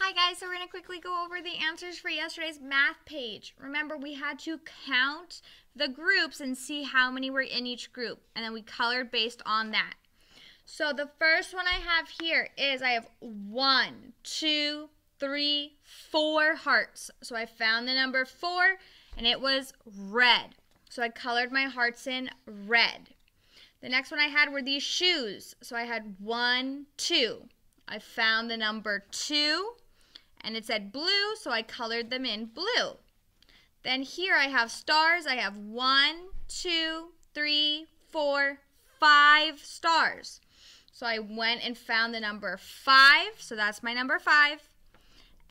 Hi guys, so we're going to quickly go over the answers for yesterday's math page. Remember, we had to count the groups and see how many were in each group, and then we colored based on that. So the first one I have here is I have one, two, three, four hearts. So I found the number four, and it was red. So I colored my hearts in red. The next one I had were these shoes. So I had one, two. I found the number two and it said blue, so I colored them in blue. Then here I have stars. I have one, two, three, four, five stars. So I went and found the number five, so that's my number five.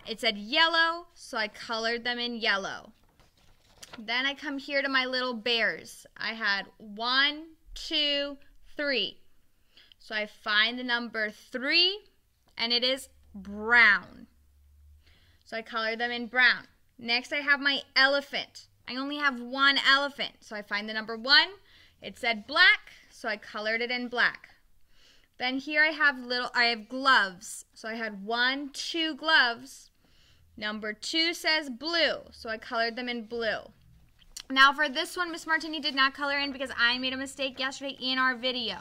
It said yellow, so I colored them in yellow. Then I come here to my little bears. I had one, two, three. So I find the number three, and it is brown. So I colored them in brown. Next, I have my elephant. I only have one elephant, so I find the number one. It said black, so I colored it in black. Then here I have little, I have gloves. So I had one, two gloves. Number two says blue, so I colored them in blue. Now for this one, Miss Martini did not color in because I made a mistake yesterday in our video.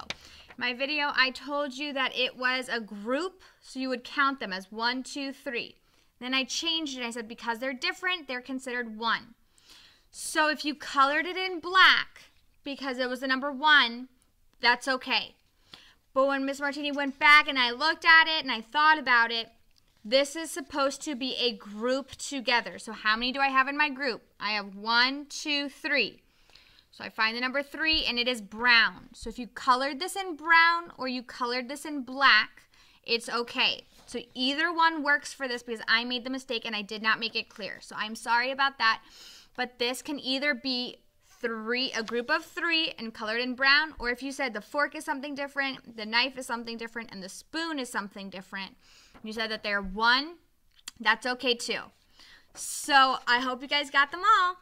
My video, I told you that it was a group, so you would count them as one, two, three. Then I changed it. I said because they're different, they're considered one. So if you colored it in black because it was the number one, that's okay. But when Miss Martini went back and I looked at it and I thought about it, this is supposed to be a group together. So how many do I have in my group? I have one, two, three. So I find the number three and it is brown. So if you colored this in brown or you colored this in black, it's okay. So either one works for this because I made the mistake and I did not make it clear. So I'm sorry about that. But this can either be three, a group of three and colored in brown, or if you said the fork is something different, the knife is something different, and the spoon is something different, you said that they're one, that's okay too. So I hope you guys got them all.